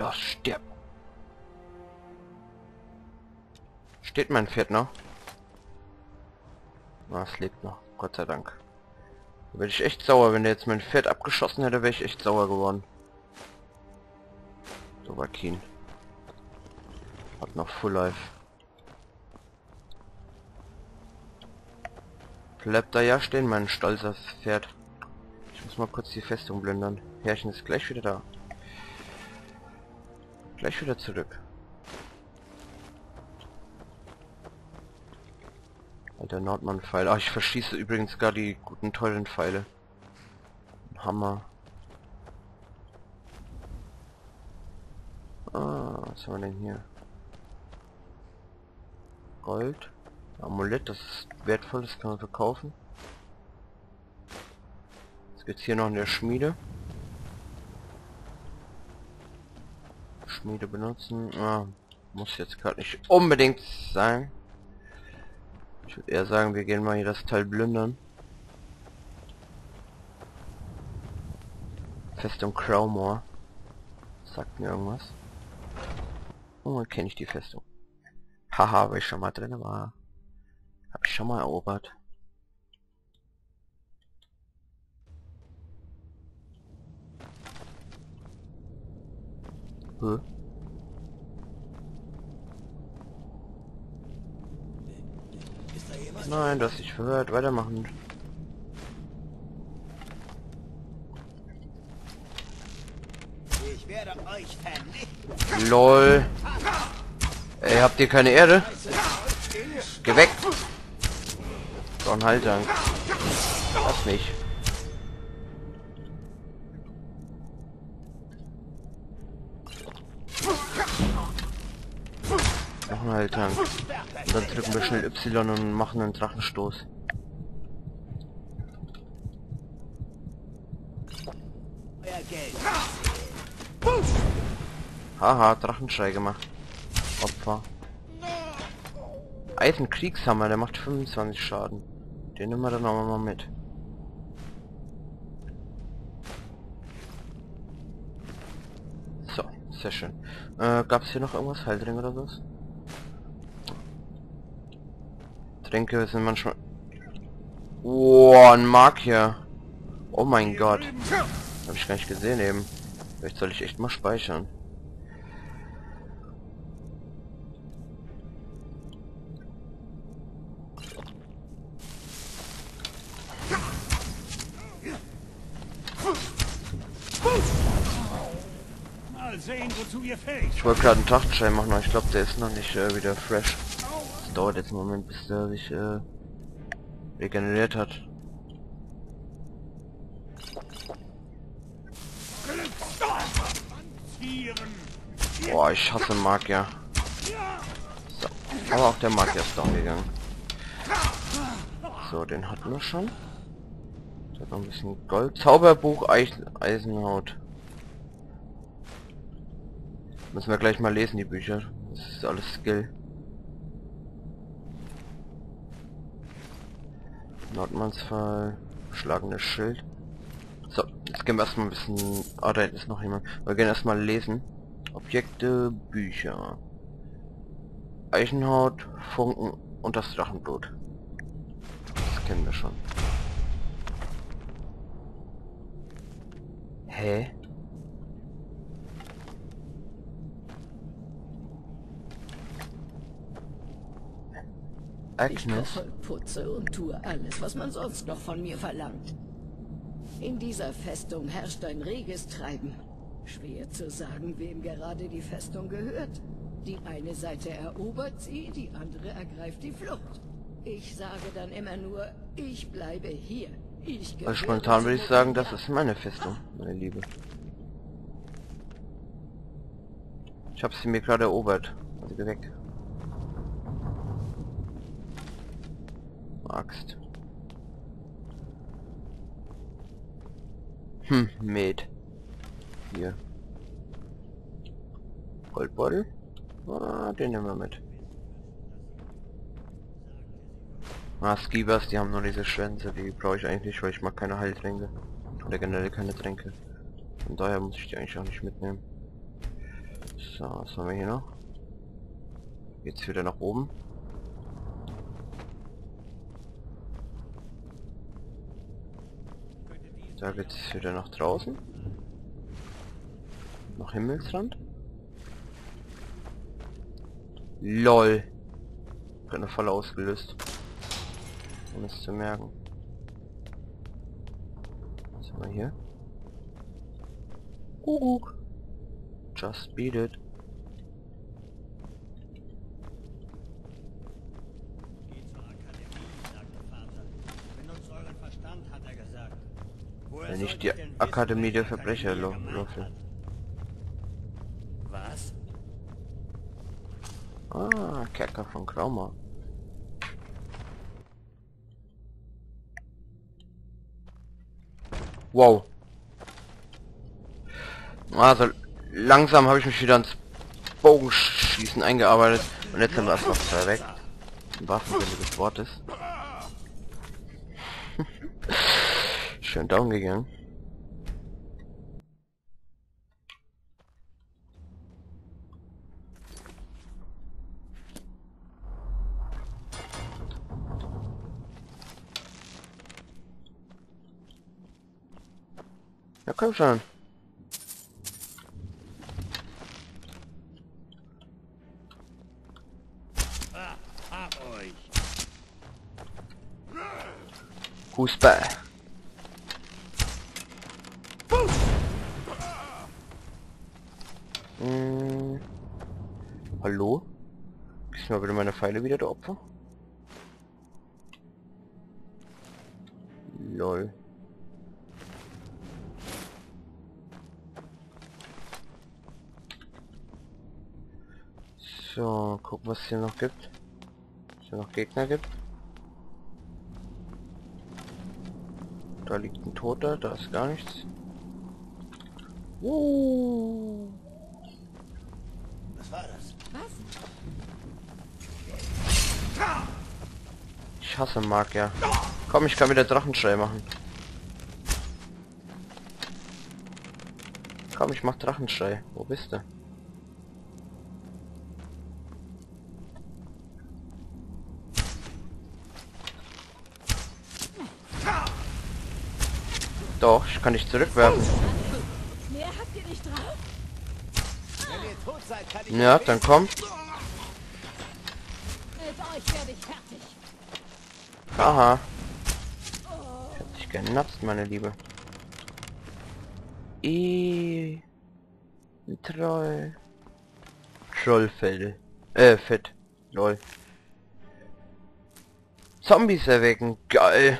Los, stirb. Steht mein Pferd noch? Ah, es lebt noch. Gott sei Dank. Da ich echt sauer, wenn der jetzt mein Pferd abgeschossen hätte, wäre ich echt sauer geworden. So Keen. Hat noch Full Life. Bleibt da ja stehen, mein stolzer Pferd. Ich muss mal kurz die Festung blendern. Herrchen ist gleich wieder da. Gleich wieder zurück. Alter Nordmann-Pfeil. Ah, ich verschieße übrigens gar die guten, tollen Pfeile. Hammer. Ah, was haben wir denn hier? Gold. Amulett, das ist wertvoll, das kann man verkaufen. Jetzt geht's hier noch in der Schmiede. Schmiede benutzen. Ah, muss jetzt gerade nicht unbedingt sein. Ich würde eher sagen, wir gehen mal hier das Teil plündern. Festung Crowmore. Sagt mir irgendwas. Oh, kenne ich die Festung. Haha, weil ich schon mal drin war. Hab ich schon mal erobert. Hä? Nein, du hast dich verhört. Weitermachen. Ich werde euch vernichten. LOL. Ey, habt ihr keine Erde? Geh weg. So ein Haltang. Das nicht. Haltang. Und dann drücken wir schnell Y und machen einen Drachenstoß. Haha, Drachenschrei gemacht. Opfer. Eisenkriegshammer, der macht 25 Schaden. Den nehmen wir dann auch mal mit. So, sehr schön. Äh, gab es hier noch irgendwas? Heildring oder was? Tränke sind manchmal... Oh, ein Markier. Oh mein Gott. Habe ich gar nicht gesehen eben. Vielleicht soll ich echt mal speichern. Ich wollte gerade einen Tachtschein machen, aber ich glaube, der ist noch nicht äh, wieder fresh. Dauert jetzt einen Moment, bis der sich äh, regeneriert hat. Boah, ich hasse Magier. So. Aber auch der Magier ist down gegangen. So, den hatten wir schon. Der hat noch ein bisschen Gold. Zauberbuch Eich Eisenhaut. Müssen wir gleich mal lesen, die Bücher. Das ist alles Skill. Nordmannsfall. Schlagendes Schild. So, jetzt gehen wir erstmal ein bisschen... Ah, da ist noch jemand. Wir gehen erstmal lesen. Objekte, Bücher. Eichenhaut, Funken und das Drachenblut. Das kennen wir schon. Hä? Ich Agnes? koche, putze und tue alles, was man sonst noch von mir verlangt. In dieser Festung herrscht ein reges Treiben. Schwer zu sagen, wem gerade die Festung gehört. Die eine Seite erobert sie, die andere ergreift die Flucht. Ich sage dann immer nur, ich bleibe hier. Ich Also spontan würde ich sagen, das ist meine Festung, meine Liebe. Ich habe sie mir gerade erobert. Also geh weg. Axt. Hm, Med. Hier. Goldbeutel. Ah, den nehmen wir mit. Ah, Skibers, die haben nur diese Schwänze, die brauche ich eigentlich nicht, weil ich mag keine Heiltränke. Oder generell keine Tränke. Von daher muss ich die eigentlich auch nicht mitnehmen. So, was haben wir hier noch? Jetzt wieder nach oben. Da geht's wieder nach draußen. Nach Himmelsrand. LOL. Bin voll ausgelöst. Um es zu merken. Was haben wir hier? Kuckuck. Just beat it. Geht zur Akademie, sagte Vater. Benutzt euren Verstand, hat er gesagt. Wenn ich sollte die Akademie wer der Verbrecher Akademie lo- gemacht laufe. hat? Was? Ah, Kerker von Krauma. Wow. Also, langsam habe ich mich wieder ans Bogenschießen eingearbeitet. Und jetzt sind wir erstmal zwei weg. Im wahrsten Sinne des Wortes. Schön down gegangen. Ja, komm schon. Fußball. Hm. Hallo? Gibst du mal bitte meine Pfeile wieder, der Opfer? Lol. So, gucken, was es hier noch gibt. Was hier noch Gegner gibt. Da liegt ein Toter, da ist gar nichts. Uh. Hasse Mark, ja. Komm, ich kann wieder Drachenschrei machen. Komm, ich mach Drachenschrei. Wo bist du? Doch, ich kann dich zurückwerfen. Mehr habt ihr nicht drauf? Wenn ihr tot seid, kann ich Ja, dann komm. Mit euch werde ich fertig. Haha. Ich hab dich genapst, meine Liebe. I Troll. Trollfell. Äh, fett. Lol. Zombies erwecken. Geil.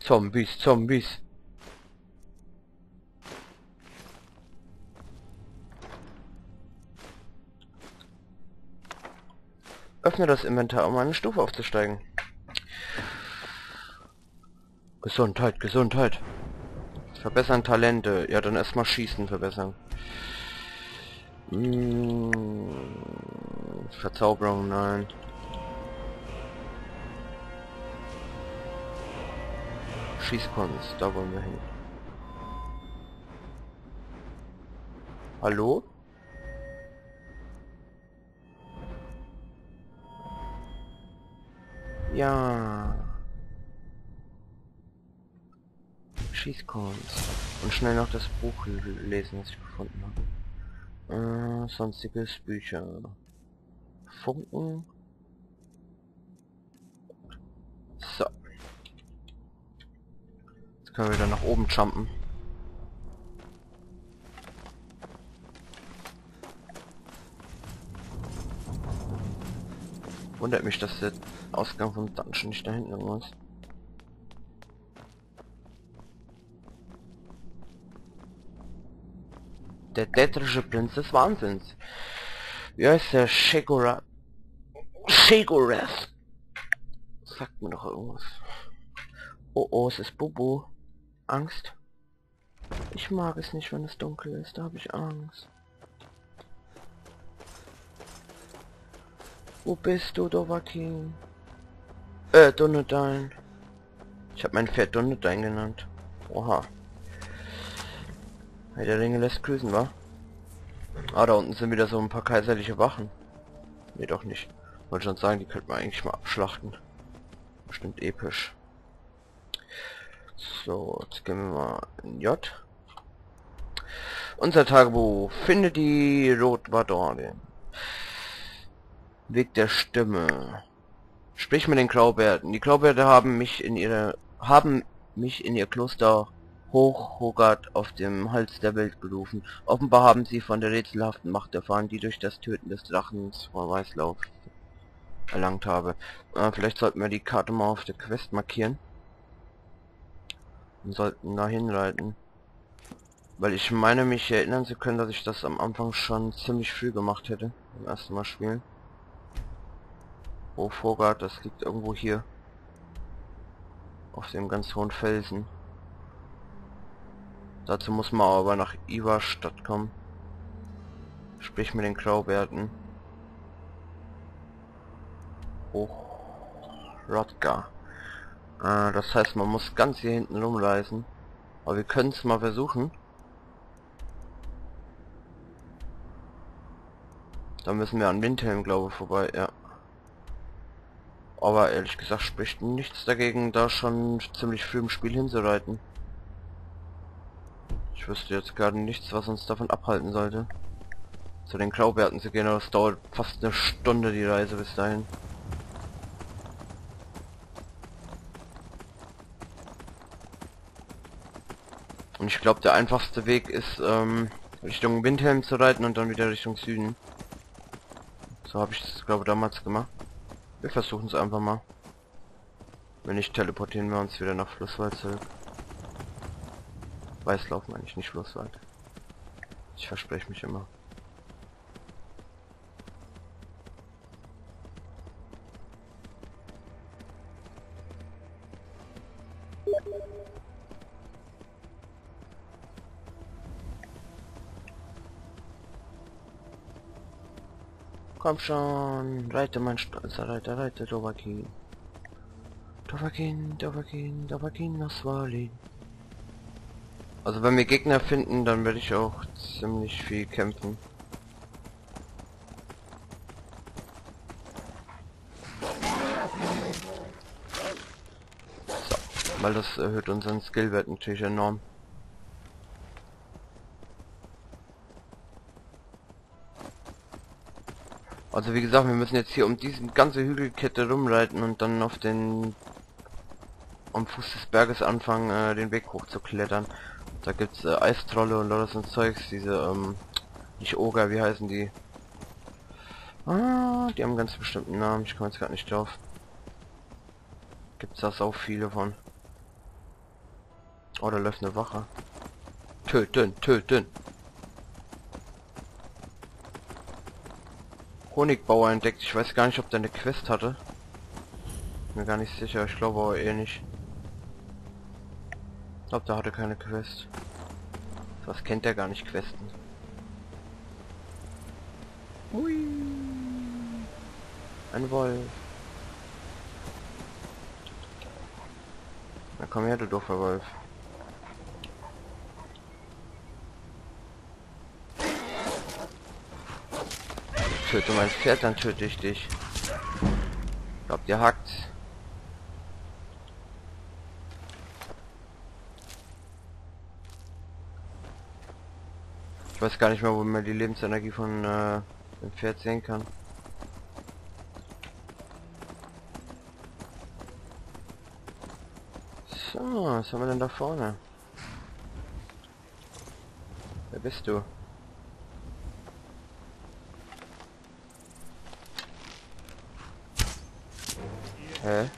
Zombies, Zombies. Öffne das Inventar, um eine Stufe aufzusteigen. Gesundheit, Gesundheit. Verbessern Talente. Ja, dann erstmal Schießen verbessern. Mm, Verzauberung, nein. Schießkunst, da wollen wir hin. Hallo? Ja. Schießkunst. Und schnell noch das Buch lesen, was ich gefunden habe. Äh, sonstiges Bücher. Funken. So. Jetzt können wir wieder nach oben jumpen. Wundert mich, dass der Ausgang vom Dungeon nicht da hinten ist. Der dätrische Prinz des Wahnsinns. Wie heißt der? Shegora... Shegorath. Sagt mir doch irgendwas. Oh oh, es ist Bubu. Angst? Ich mag es nicht, wenn es dunkel ist. Da habe ich Angst. Wo bist du, Dovahkiin? Äh, Dunedain. Ich habe mein Pferd Dunedain genannt. Oha. Hey, der Ringe lässt grüßen, wa? Ah, da unten sind wieder so ein paar kaiserliche Wachen. Nee, doch nicht. Wollte schon sagen, die könnte man eigentlich mal abschlachten. Bestimmt episch. So, jetzt gehen wir mal in J. Unser Tagebuch. Finde die Rotwadorien. Weg der Stimme. Sprich mit den Graubärten. Die Graubärte haben mich in ihre haben mich in ihr Kloster Hoch Hogarth auf dem Hals der Welt gerufen. Offenbar haben sie von der rätselhaften Macht erfahren, die durch das Töten des Drachens vor Weißlauf erlangt habe. Äh, vielleicht sollten wir die Karte mal auf der Quest markieren. Und sollten da hinreiten. Weil ich meine mich erinnern zu können, dass ich das am Anfang schon ziemlich früh gemacht hätte. Beim ersten Mal spielen. Hof Hogarth, das liegt irgendwo hier. Auf dem ganz hohen Felsen. Dazu muss man aber nach Ivarstadt kommen. Sprich mit den Graubärten. Hoch Rodgar. Äh, das heißt, man muss ganz hier hinten rumreisen. Aber wir können es mal versuchen. Da müssen wir an Windhelm, glaube ich, vorbei, ja. Aber ehrlich gesagt spricht nichts dagegen, da schon ziemlich früh im Spiel hinzureiten. Ich wüsste jetzt gerade nichts, was uns davon abhalten sollte. Zu den Graubärten zu gehen, aber es dauert fast eine Stunde die Reise bis dahin. Und ich glaube, der einfachste Weg ist, ähm, Richtung Windhelm zu reiten und dann wieder Richtung Süden. So habe ich das, glaube damals gemacht. Wir versuchen es einfach mal. Wenn nicht, teleportieren wir uns wieder nach Flusswald zurück. Weißlauf meine ich, nicht Flusswald. Ich verspreche mich immer. Komm schon, reite mein stolzer Reiter, reite Dovakin. Dovakin, Dovakin, Dovakin nach Swalin. Also wenn wir Gegner finden, dann werde ich auch ziemlich viel kämpfen. So, weil das erhöht unseren Skillwert natürlich enorm. Also wie gesagt, wir müssen jetzt hier um diesen ganze Hügelkette rumreiten und dann auf den am Fuß des Berges anfangen, äh, den Weg hoch zu klettern. Da gibt's äh, Eistrolle und lauter so Zeugs, diese, ähm, nicht Oger, wie heißen die? Ah, die haben ganz bestimmten Namen, ich komme jetzt gerade nicht drauf. Gibt's da auch viele von. Oh, da läuft eine Wache. Töten, töten. Honigbauer entdeckt. Ich weiß gar nicht, ob der eine Quest hatte. Mir gar nicht sicher. Ich glaube aber eh nicht glaube, der hatte keine Quest. Was kennt er gar nicht Questen? Hui. Ein Wolf. Na komm her, du doofer Wolf. Töte mein Pferd, dann töte ich dich. Glaubt ihr hackt. Weiß gar nicht mehr, wo man die Lebensenergie von äh, dem Pferd sehen kann. So, was haben wir denn da vorne? Wer bist du? Hä?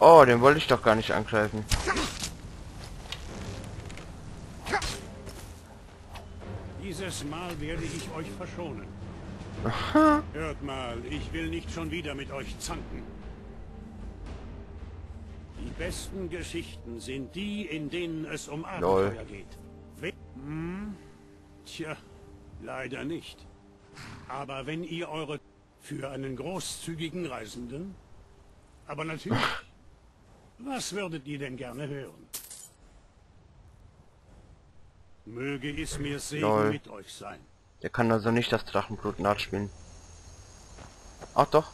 Oh, den wollte ich doch gar nicht angreifen. Dieses Mal werde ich euch verschonen. Hört mal, ich will nicht schon wieder mit euch zanken. Die besten Geschichten sind die, in denen es um Abenteuer Lol. geht. Hm? Tja, leider nicht. Aber wenn ihr eure... Für einen großzügigen Reisenden? Aber natürlich. Was würdet ihr denn gerne hören? Möge es mir Segen Lol. mit euch sein. Der kann also nicht das Drachenblut nachspielen. Ach doch.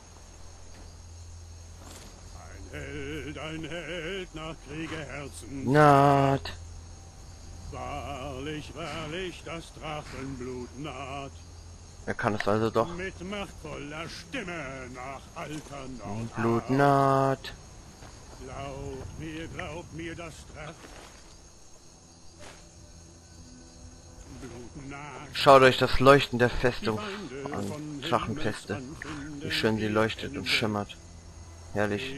Ein Held, ein Held nach Kriegerherzen. Naht. Wahrlich, wahrlich, das Drachenblut naht. Er kann es also doch. Mit machtvoller Stimme nach alter Nord. Blut naht. Glaubt mir, glaubt mir, das Drach. Schaut euch das Leuchten der Festung an. Drachenfeste. Wie schön sie leuchtet und schimmert. Herrlich.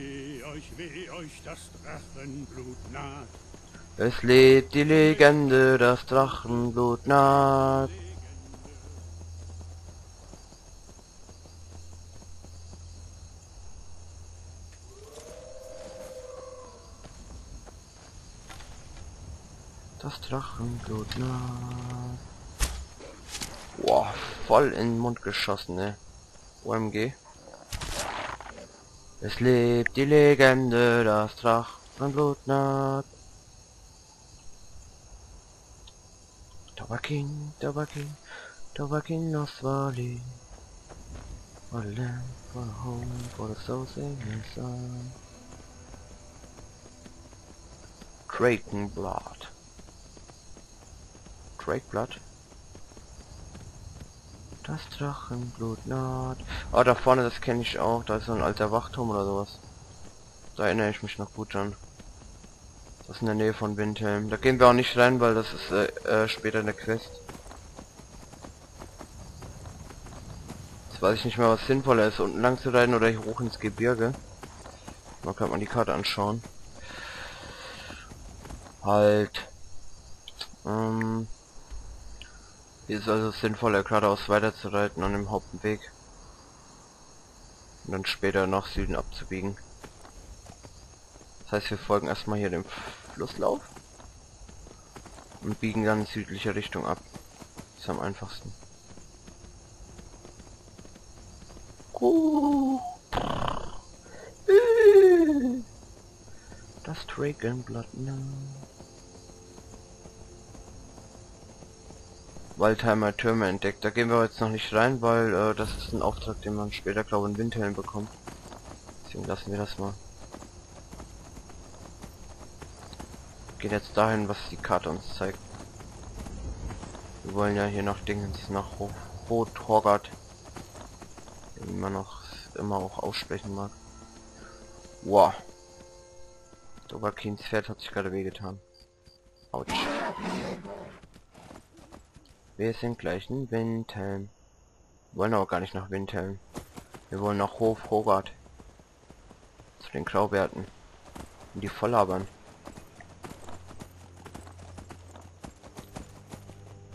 Es lebt die Legende, das Drachenblut naht. Das Drachenblut naht. Boah, voll in den Mund geschossen, ne? OMG. Es lebt die Legende, das Drachenblut naht. Tabakin, Tabakin, Tabakin Oswali. For the land, for the home, for the souls in the sun. Drakenblood. Drakeblood? Das Drachenblut naht. Oh, da vorne, das kenne ich auch. Da ist so ein alter Wachturm oder sowas. Da erinnere ich mich noch gut dran. Das ist in der Nähe von Windhelm. Da gehen wir auch nicht rein, weil das ist äh, äh, später eine Quest. Jetzt weiß ich nicht mehr, was sinnvoller ist, unten lang zu reiten oder hier hoch ins Gebirge. Man kann man die Karte anschauen. Halt. Ähm, hier ist also sinnvoller, geradeaus weiterzureiten an dem Hauptweg. Und dann später nach Süden abzubiegen. Das heißt, wir folgen erstmal hier dem Flusslauf und biegen dann in südliche Richtung ab. ist am einfachsten. Das Dragonblood. Ne? Waldheimer Türme entdeckt. Da gehen wir jetzt noch nicht rein, weil äh, das ist ein Auftrag, den man später, glaube ich, in Windhelm bekommt. Deswegen lassen wir das mal. Gehen jetzt dahin, was die Karte uns zeigt. Wir wollen ja hier noch Dingens nach Rothorgat. Wie man noch immer auch aussprechen mag. Wow. Dobakins Pferd hat sich gerade wehgetan. Autsch. Wir sind gleich in Windhelm. Wir wollen aber gar nicht nach Windhelm. Wir wollen nach Hof Hogart. Zu den Graubärten. Und die volllabern.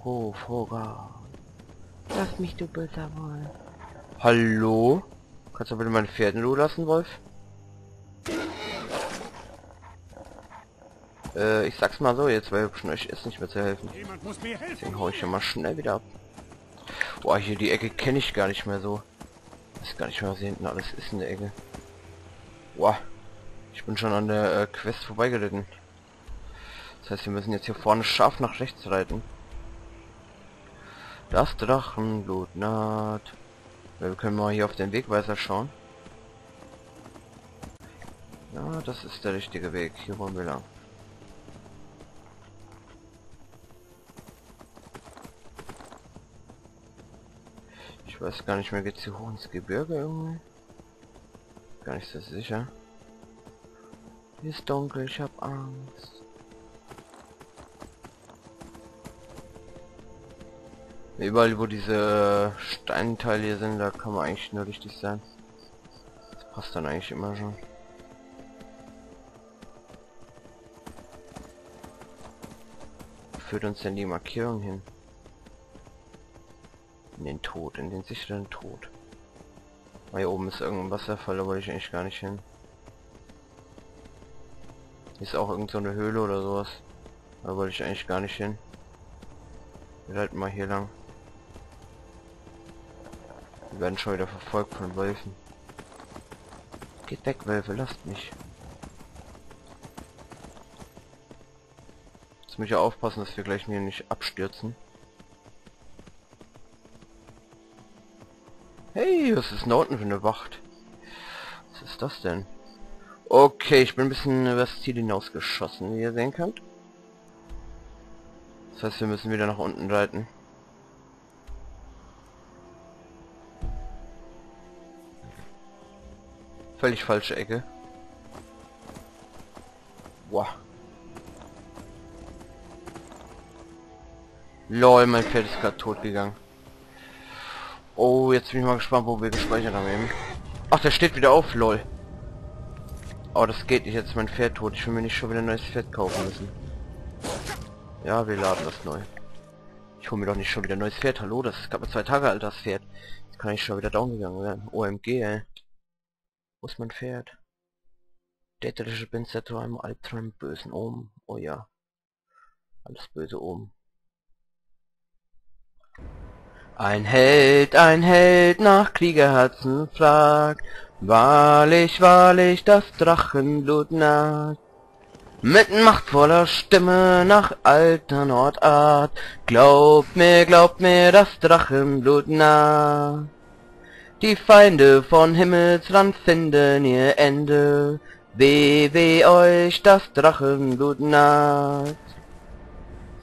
Hof Hogart. Lass mich, du böser Wolf. Hallo? Kannst du bitte meine Pferden lassen, Wolf? Äh, ich sag's mal so jetzt, weil schon euch ist nicht mehr zu helfen. Den hau ich ja mal schnell wieder ab. Boah, hier die Ecke kenne ich gar nicht mehr so. Weiß gar nicht mehr, was hier hinten alles ist in der Ecke. Boah, ich bin schon an der äh, Quest vorbeigeritten. Das heißt, wir müssen jetzt hier vorne scharf nach rechts reiten. Das Drachenblut naht. Ja, wir können mal hier auf den Wegweiser schauen. Ja, das ist der richtige Weg. Hier wollen wir lang. Ich weiß gar nicht mehr, geht's hier hoch ins Gebirge irgendwie? Gar nicht so sicher. Hier ist dunkel, ich hab Angst. Überall wo diese Steinteile hier sind, da kann man eigentlich nur richtig sein. Das passt dann eigentlich immer schon. Führt uns denn die Markierung hin? In den sicheren Tod. Ah, hier oben ist irgendein Wasserfall, da wollte ich eigentlich gar nicht hin. Hier ist auch irgend so eine Höhle oder sowas. Da wollte ich eigentlich gar nicht hin. Wir halten mal hier lang. Wir werden schon wieder verfolgt von Wölfen. Geht weg, Wölfe, lasst mich. Jetzt muss ich aufpassen, dass wir gleich mir nicht abstürzen. Hey, was ist denn da unten für eine Wacht? Was ist das denn? Okay, ich bin ein bisschen über das Ziel hinausgeschossen, wie ihr sehen könnt. Das heißt, wir müssen wieder nach unten reiten. Völlig falsche Ecke. Boah. Lol, mein Pferd ist gerade tot gegangen. Oh, jetzt bin ich mal gespannt, wo wir gespeichert haben eben. Ach, der steht wieder auf, lol. Oh, das geht nicht, jetzt ist mein Pferd tot. Ich will mir nicht schon wieder ein neues Pferd kaufen müssen. Ja, wir laden das neu. Ich hole mir doch nicht schon wieder ein neues Pferd. Hallo, das ist gerade zwei Tage alt, das Pferd. Jetzt kann ich schon wieder down gegangen werden. OMG, ey. Wo ist mein Pferd? Däterische Pinzetto, einem Albtraum bösen oben. Oh ja. Alles böse oben. Ein Held, ein Held nach Kriegerherzen fragt, wahrlich, wahrlich, das Drachenblut naht. Mit machtvoller Stimme nach alter Nordart, glaubt mir, glaubt mir, das Drachenblut naht. Die Feinde von Himmelsrand finden ihr Ende, weh, weh euch, das Drachenblut naht.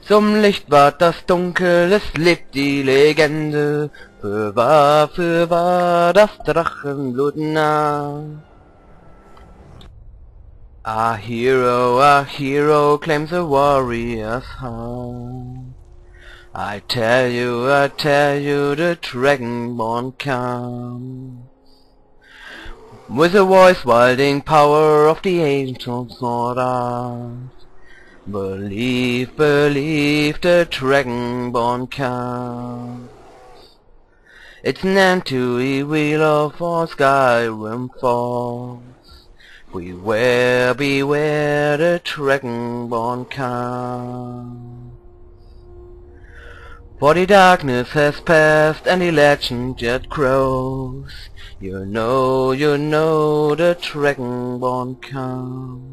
Zum Licht ward das Dunkel, es lebt die Legende, für wahr, für wahr, das Drachenblut nah. A hero, a hero claims a warrior's heart. I tell you, I tell you, the Dragonborn comes. With the voice wilding power of the ancient sword art. Believe, believe the Dragonborn comes. It's an to wheel of our Skyrim falls. Beware, beware the Dragonborn comes. For the darkness has passed and the legend yet grows. You know, you know the Dragonborn comes.